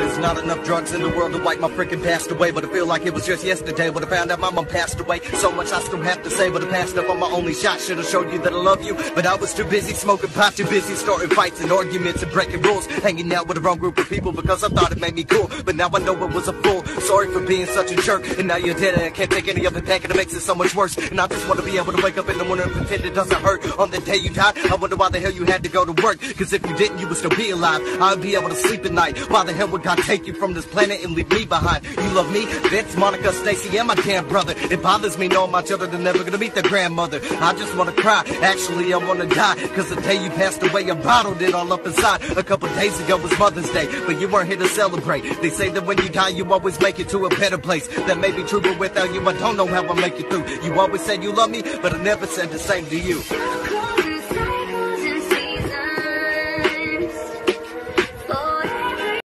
There's not enough drugs in the world to wipe my freaking past away, but I feel like it was just yesterday when I found out my mom passed away. So much I still have to say, but I passed up on my only shot. Should've showed you that I love you, but I was too busy smoking pot, too busy starting fights and arguments and breaking rules, hanging out with the wrong group of people because I thought it made me cool. But now I know it was a fool. Sorry for being such a jerk, and now you're dead and I can't take any of it back, and it makes it so much worse. And I just want to be able to wake up in the morning and pretend it doesn't hurt. On the day you died, I wonder why the hell you had to go to work. Cause if you didn't, you would still be alive. I'd be able to sleep at night. Why the hell would God take you from this planet and leave me behind? You love me, Vince, Monica, Stacy, and my damn brother. It bothers me knowing my children are never gonna meet their grandmother. I just wanna cry. Actually, I wanna die. Cause the day you passed away, I bottled it all up inside. A couple days ago was Mother's Day, but you weren't here to celebrate. They say that when you die, you always make it to a better place. That may be true, but without you, I don't know how I'll make it through. You always said you love me, but I never said the same to you.